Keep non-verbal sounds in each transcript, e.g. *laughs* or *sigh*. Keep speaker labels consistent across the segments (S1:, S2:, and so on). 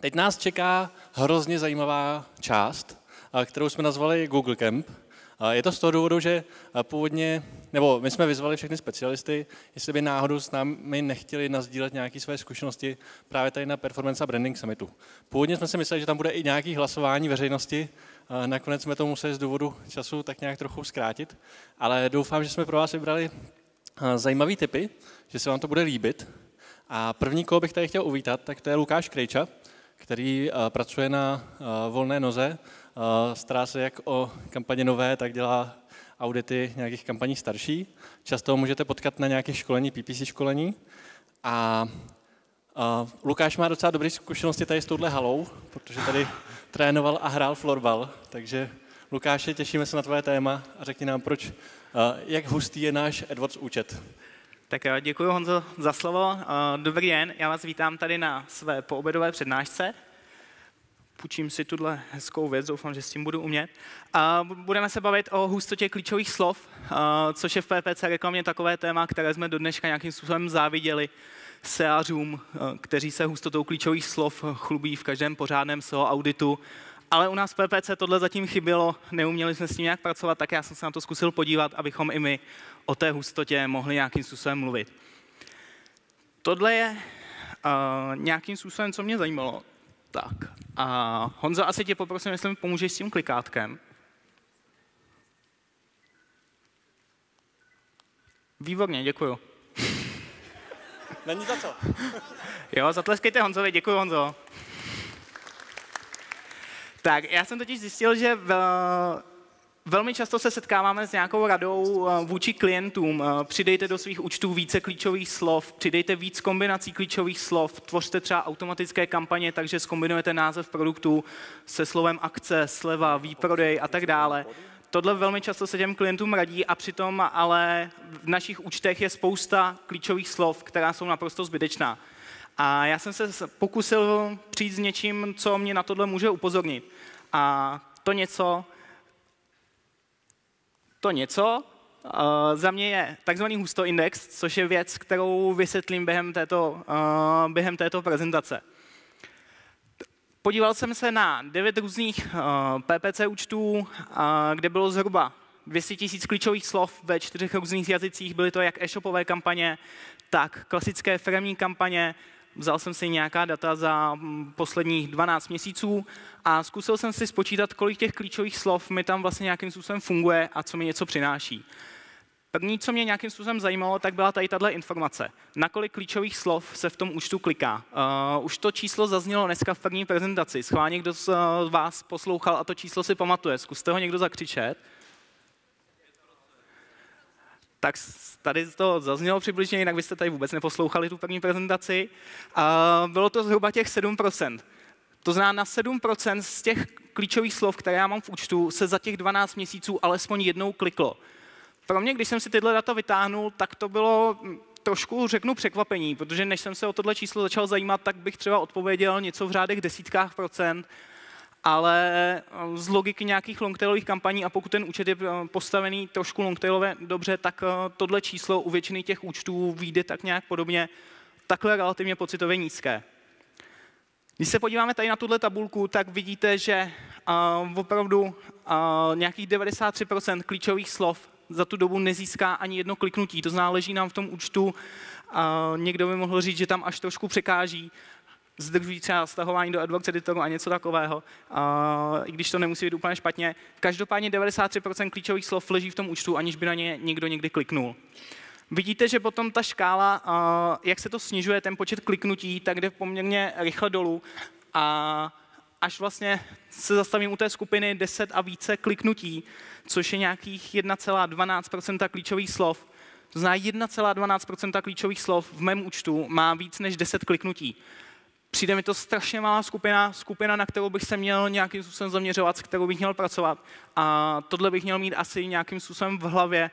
S1: Teď nás čeká hrozně zajímavá část, kterou jsme nazvali Google Camp. Je to z toho důvodu, že původně, nebo my jsme vyzvali všechny specialisty, jestli by náhodou s námi nechtěli nazdílet nějaké své zkušenosti právě tady na Performance a Branding Summitu. Původně jsme si mysleli, že tam bude i nějaké hlasování veřejnosti, nakonec jsme to museli z důvodu času tak nějak trochu zkrátit, ale doufám, že jsme pro vás vybrali zajímavé typy, že se vám to bude líbit. A první, koho bych tady chtěl uvítat, tak to je Lukáš Krejča, který pracuje na volné noze Eh, stará se jak o kampaně nové, tak dělá audity nějakých kampaní starší. Často ho můžete potkat na nějakých školení, PPC školení. A uh, Lukáš má docela dobré zkušenosti tady s touhle halou, protože tady *laughs* trénoval a hrál florbal. Takže Lukáši, těšíme se na tvoje téma a řekni nám, proč, uh, jak hustý je náš AdWords účet.
S2: Tak jo, děkuji Honzo za slovo. Dobrý den, já vás vítám tady na své poobědové přednášce půjčím si tuhle hezkou věc, doufám, že s tím budu umět. A budeme se bavit o hustotě klíčových slov, což je v PPC reklamě takové téma, které jsme do dneška nějakým způsobem záviděli SEAřům, kteří se hustotou klíčových slov chlubí v každém pořádném SEO auditu. Ale u nás v PPC tohle zatím chybělo, neuměli jsme s tím nějak pracovat, tak já jsem se na to zkusil podívat, abychom i my o té hustotě mohli nějakým způsobem mluvit. Tohle je uh, nějakým způsobem, co mě zajímalo. Tak. A Honzo, asi tě poprosím, jestli mi pomůžeš s tím klikátkem. Výborně, děkuju.
S1: Není za co.
S2: jo, zatleskejte Honzovi, děkuji Honzo. Tak, já jsem totiž zjistil, že v, Velmi často se setkáváme s nějakou radou eh, vůči klientům. Eh, přidejte do svých účtů více klíčových slov, přidejte víc kombinací klíčových slov, tvořte třeba automatické kampaně, takže zkombinujete název produktu se slovem akce, sleva, výprodej a tak dále. Tohle velmi často se těm klientům radí a přitom ale v našich účtech je spousta klíčových slov, která jsou naprosto zbytečná. A já jsem se pokusil přijít s něčím, co mě na tohle může upozornit. A to něco to něco uh, za mě je takzvaný hustoindex, což je věc, kterou vysvětlím během této, uh, během této prezentace. Podíval jsem se na devět různých uh, PPC účtů, kde bylo zhruba 200 tisíc klíčových slov ve čtyřech různých jazycích. Byly to jak e-shopové kampaně, tak klasické firmní kampaně, Vzal jsem si nějaká data za mm, posledních 12 měsíců a zkusil jsem si spočítat, kolik těch klíčových slov mi tam vlastně nějakým způsobem funguje a co mi něco přináší. První, co mě nějakým způsobem zajímalo, tak byla tady tahle informace. Na kolik klíčových slov se v tom účtu kliká? Uh, už to číslo zaznělo dneska v první prezentaci. Schválně, kdo z uh, vás poslouchal a to číslo si pamatuje. Zkuste ho někdo zakřičet tak tady to zaznělo přibližně, jinak byste tady vůbec neposlouchali tu první prezentaci. A bylo to zhruba těch 7%. To znamená, na 7% z těch klíčových slov, které já mám v účtu, se za těch 12 měsíců alespoň jednou kliklo. Pro mě, když jsem si tyhle data vytáhnul, tak to bylo hm, trošku, řeknu, překvapení, protože než jsem se o tohle číslo začal zajímat, tak bych třeba odpověděl něco v řádech desítkách procent, ale eh, z logiky nějakých longtailových kampaní a pokud ten účet je eh, postavený trošku longtailově dobře, tak eh, tohle číslo u většiny těch účtů vyjde tak nějak podobně, takhle relativně pocitově nízké. Když se podíváme tady na tuhle tabulku, tak vidíte, že uh, opravdu uh, nějakých 93% klíčových slov za tu dobu nezíská ani jedno kliknutí. To znamená, nám v tom účtu, uh, někdo by mohl říct, že tam až trošku překáží, zdržují třeba stahování do AdWords editoru a něco takového, uh, i když to nemusí být úplně špatně. Každopádně 93% klíčových slov leží v tom účtu, aniž by na ně někdo někdy kliknul. Vidíte, že potom ta škála, uh, jak se to snižuje, ten počet kliknutí, tak jde poměrně rychle dolů a až vlastně se zastavím u té skupiny 10 a více kliknutí, což je nějakých 1,12% klíčových slov, to znamená 1,12% klíčových slov v mém účtu má víc než 10 kliknutí. Přijde mi to strašně malá skupina, skupina, na kterou bych se měl nějakým způsobem zaměřovat, s kterou bych měl pracovat. A tohle bych měl mít asi nějakým způsobem v hlavě,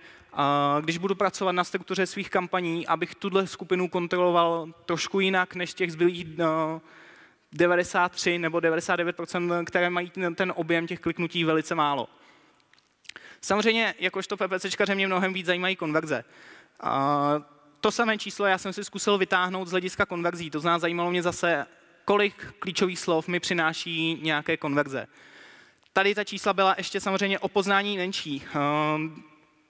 S2: když budu pracovat na struktuře svých kampaní, abych tuhle skupinu kontroloval trošku jinak než těch zbylých no, 93 nebo 99% které mají ten, ten objem těch kliknutí velice málo. Samozřejmě, jakožto PPCčkaře mě mnohem víc zajímají konverze. To samé číslo já jsem si zkusil vytáhnout z hlediska konverzí. To znamená, zajímalo mě zase, kolik klíčových slov mi přináší nějaké konverze. Tady ta čísla byla ještě samozřejmě o poznání menší. Ehm,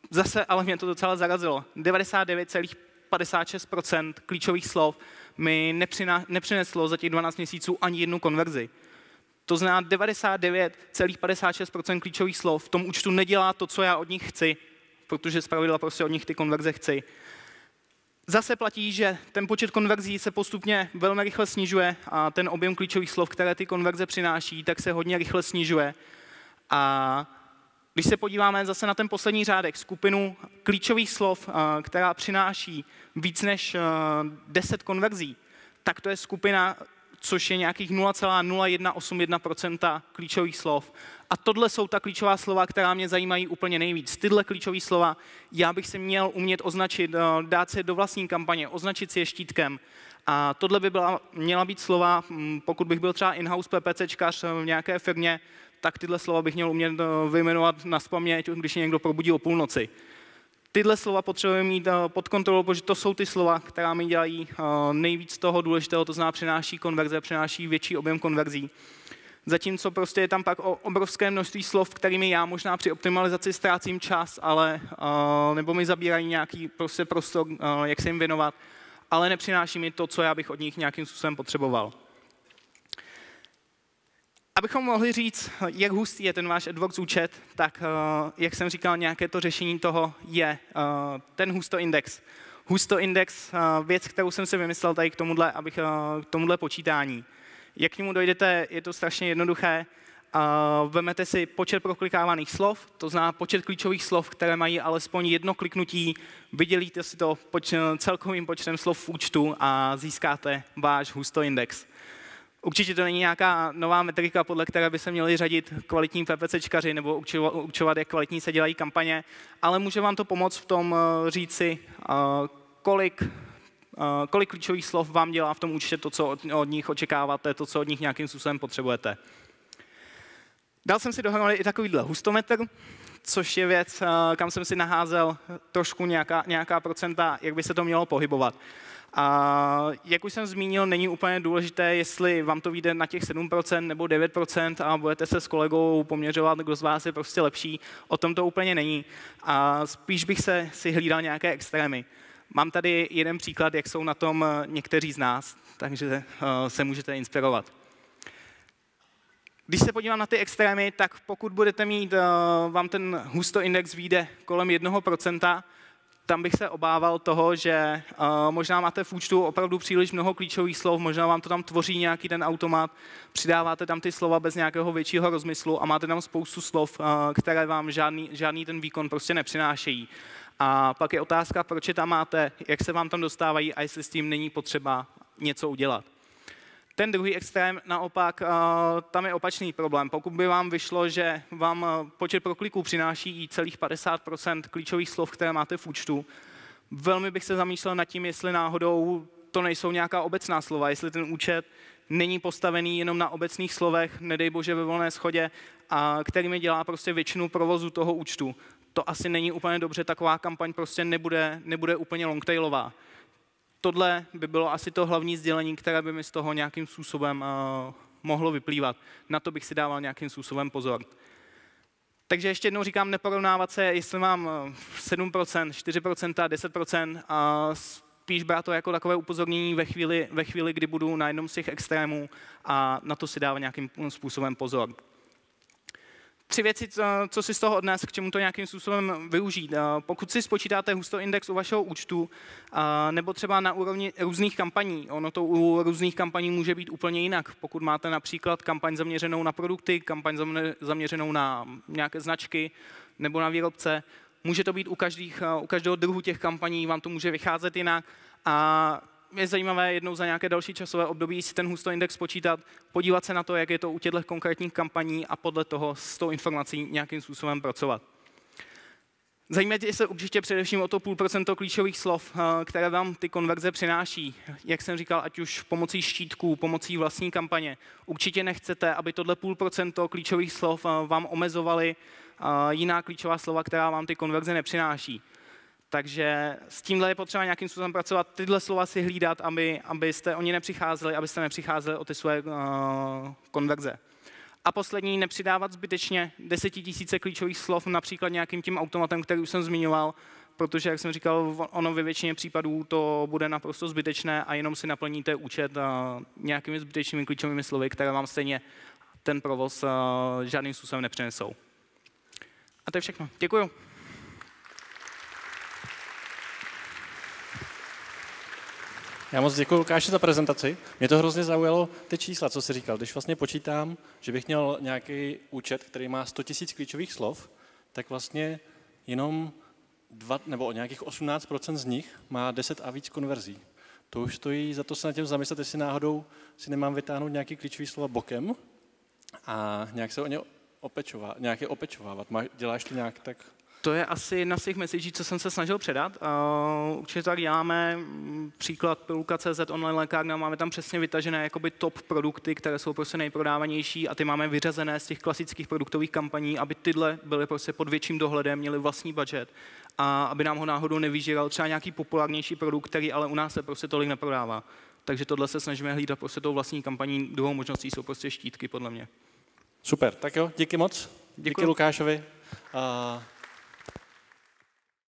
S2: zase ale mě to docela zarazilo. 99,56% klíčových slov mi nepřineslo za těch 12 měsíců ani jednu konverzi. To znamená 99,56% klíčových slov v tom účtu nedělá to, co já od nich chci, protože zpravidla prostě od nich ty konverze chci. Zase platí, že ten počet konverzí se postupně velmi rychle snižuje a ten objem klíčových slov, které ty konverze přináší, tak se hodně rychle snižuje. A když se podíváme zase na ten poslední řádek, skupinu klíčových slov, která přináší víc než 10 konverzí, tak to je skupina což je nějakých 0,0181% klíčových slov. A tohle jsou ta klíčová slova, která mě zajímají úplně nejvíc. Tyhle klíčové slova já bych si měl umět označit, eh, dát si do vlastní kampaně, označit si je štítkem. A tohle by byla, měla být slova, hm, pokud bych byl třeba in-house PPCčkař v nějaké firmě, tak tyhle slova bych měl umět eh, vyjmenovat na spaměť, když někdo probudí o půlnoci tyhle slova potřebujeme mít eh, pod kontrolou, protože to jsou ty slova, která mi dělají eh, nejvíc toho důležitého, to znamená přináší konverze, přináší větší objem konverzí. Zatímco prostě je tam pak obrovské množství slov, kterými já možná při optimalizaci ztrácím čas, ale, uh, nebo mi zabírají nějaký prostě prostor, jak se jim věnovat, ale nepřináší mi to, co já bych od nich nějakým způsobem potřeboval. Abychom mohli říct, jak hustý je ten váš AdWords účet, tak eh, jak jsem říkal, nějaké to řešení toho je eh, ten Husto Index. Husto Index, eh, věc, kterou jsem si vymyslel tady k tomuhle, abych, k tomuhle počítání. Jak k němu dojdete, je to strašně jednoduché. Vemete si počet proklikávaných slov, to znamená počet klíčových slov, které mají alespoň jedno kliknutí, vydělíte si to celkovým počtem slov v účtu a získáte váš Husto Index. Určitě to není nějaká nová metrika, podle které by se měli řadit kvalitní PPCčkaři nebo učovat, jak kvalitní se dělají kampaně, ale může vám to pomoct v tom eh, říci, eh, kolik, eh, kolik klíčových slov vám dělá v tom účtě to, co od nich očekáváte, to, co od nich nějakým způsobem potřebujete. Dal jsem si dohromady i takovýhle hustometr, což je věc, kam jsem si naházel trošku nějaká, nějaká procenta, jak by se to mělo pohybovat. A jak už jsem zmínil, není úplně důležité, jestli vám to vyjde na těch 7% nebo 9% a budete se s kolegou poměřovat, kdo z vás je prostě lepší. O tom to úplně není. A spíš bych se si hlídal nějaké extrémy. Mám tady jeden příklad, jak jsou na tom někteří z nás, takže eh, se můžete inspirovat. Když se podívám na ty extrémy, tak pokud budete mít, eh, vám ten husto index vyjde kolem 1%, tam bych se obával toho, že uh, možná máte v účtu opravdu příliš mnoho klíčových slov, možná vám to tam tvoří nějaký ten automat, přidáváte tam ty slova bez nějakého většího rozmyslu a máte tam spoustu slov, uh, které vám žádný, žádný ten výkon prostě nepřinášejí. A pak je otázka, proč je tam máte, jak se vám tam dostávají a jestli s tím není potřeba něco udělat. Ten druhý extrém naopak, eh, tam je opačný problém. Pokud by vám vyšlo, že vám eh, počet prokliků přináší i celých 50% klíčových slov, které máte v účtu, velmi bych se zamýšlel nad tím, jestli náhodou to nejsou nějaká obecná slova, jestli ten účet není postavený jenom na obecných slovech, nedej bože ve volné schodě, a kterými dělá prostě většinu provozu toho účtu. To asi není úplně dobře, taková kampaň prostě nebude, nebude úplně longtailová tohle by bylo asi to hlavní sdělení, které by mi z toho nějakým způsobem uh, mohlo vyplývat. Na to bych si dával nějakým způsobem pozor. Takže ještě jednou říkám, neporovnávat se, jestli mám 7%, 4%, 10%, a spíš brát to jako takové upozornění ve chvíli, ve chvíli, kdy budu na jednom z těch extrémů a na to si dávat nějakým způsobem pozor tři věci, co si z toho odnes, k čemu to nějakým způsobem využít. Pokud si spočítáte husto index u vašeho účtu, nebo třeba na úrovni různých kampaní, ono to u různých kampaní může být úplně jinak. Pokud máte například kampaň zaměřenou na produkty, kampaň zaměřenou na nějaké značky nebo na výrobce, může to být u, každých, u každého druhu těch kampaní, vám to může vycházet jinak. A je zajímavé jednou za nějaké další časové období si ten husto index počítat, podívat se na to, jak je to u těchto konkrétních kampaní a podle toho s tou informací nějakým způsobem pracovat. Zajímajte se určitě především o to půl procento klíčových slov, eh, které vám ty konverze přináší. Jak jsem říkal, ať už pomocí štítků, pomocí vlastní kampaně. Určitě nechcete, aby tohle půl procento klíčových slov eh, vám omezovaly eh, jiná klíčová slova, která vám ty konverze nepřináší Takže s tímhle je potřeba nějakým způsobem pracovat, tyhle slova si hlídat, aby, abyste oni nepřicházeli, abyste nepřicházeli o ty svoje uh, konverze. A poslední, nepřidávat zbytečně desetitisíce klíčových slov, například nějakým tím automatem, který už jsem zmiňoval, protože, jak jsem říkal, ono ve většině případů to bude naprosto zbytečné a jenom si naplníte účet uh, nějakými zbytečnými klíčovými slovy, které vám stejně ten provoz uh, žádným způsobem nepřinesou. A to je všechno. Děkuju.
S1: Já moc děkuji Lukáši za prezentaci. Mě to hrozně zaujalo ty čísla, co jsi říkal. Když vlastně počítám, že bych měl nějaký účet, který má 100 000 klíčových slov, tak vlastně jenom dva, nebo nějakých 18% z nich má 10 a víc konverzí. To už stojí za to se na tím zamyslet, jestli náhodou si nemám vytáhnout nějaký klíčový slova bokem a nějak se o ně opečovat, nějak je opečovávat. děláš to nějak tak?
S2: To je asi jedna z těch messagí, co jsem se snažil předat. Uh, určitě tak děláme. Mm, příklad Piluka.cz online lékárna, máme tam přesně vytažené jakoby top produkty, které jsou prostě nejprodávanější a ty máme vyřazené z těch klasických produktových kampaní, aby tyhle byly prostě pod větším dohledem, měly vlastní budget a aby nám ho náhodou nevyžíral třeba nějaký populárnější produkt, který ale u nás se prostě tolik neprodává. Takže tohle se snažíme hlídat prostě tou vlastní kampaní. Druhou možností jsou prostě štítky, podle mě.
S1: Super, tak jo, díky moc. Děkuji. Díky Lukášovi. Uh...